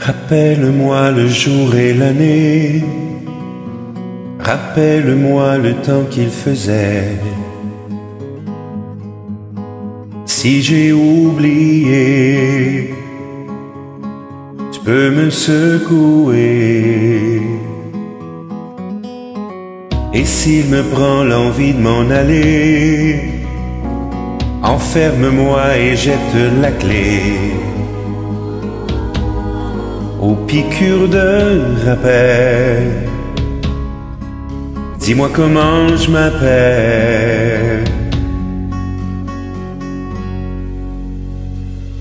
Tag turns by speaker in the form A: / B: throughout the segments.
A: Rappelle-moi le jour et l'année, rappelle-moi le temps qu'il faisait. Si j'ai oublié, tu peux me secouer. Et s'il me prend l'envie de m'en aller, enferme-moi et jette la clé aux piqûres de rappel. Dis-moi comment je m'appelle.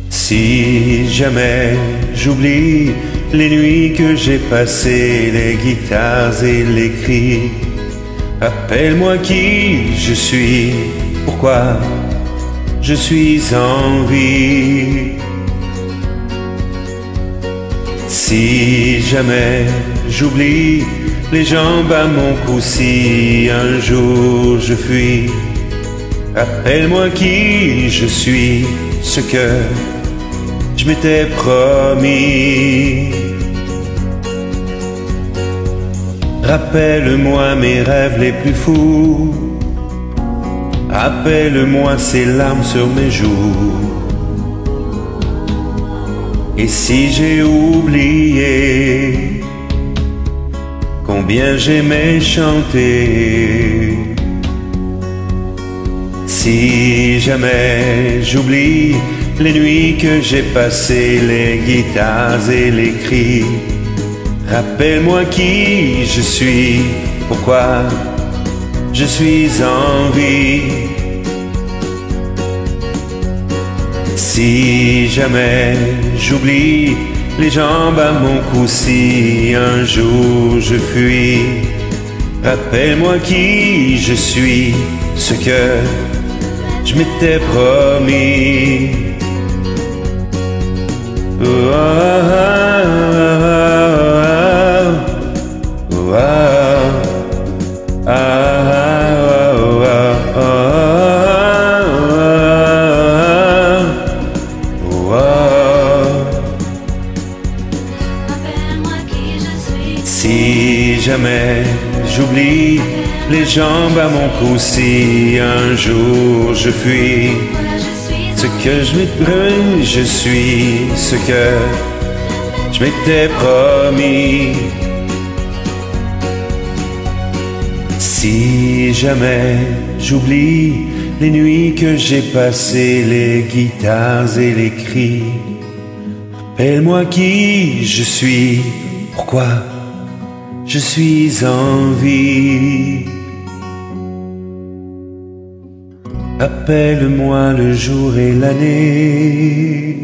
A: Si jamais j'oublie les nuits que j'ai passées, les guitares et les cris, appelle-moi qui je suis, pourquoi je suis en vie. Si jamais j'oublie les jambes à mon cou, si un jour je fuis, appelle-moi qui je suis, ce que je m'étais promis. Rappelle-moi mes rêves les plus fous, rappelle-moi ces larmes sur mes joues. Et si j'ai oublié combien j'aimais chanter, si jamais j'oublie les nuits que j'ai passées, les guitares et les cris, rappelle-moi qui je suis, pourquoi je suis en vie. Si jamais j'oublie les jambes à mon cou, si un jour je fuis, rappelle-moi qui je suis, ce que je m'étais promis. Oh, Si jamais j'oublie les jambes à mon cou, si un jour je fuis, ce que je m'étais je suis ce que je m'étais promis. Si jamais j'oublie les nuits que j'ai passées, les guitares et les cris, rappelle-moi qui je suis, pourquoi? Je suis en vie. Appelle-moi le jour et l'année,